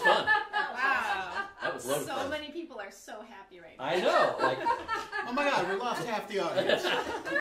Was. Wow. That was loaded So many people are so happy right now. I know. Like Oh my god, we lost half the audience.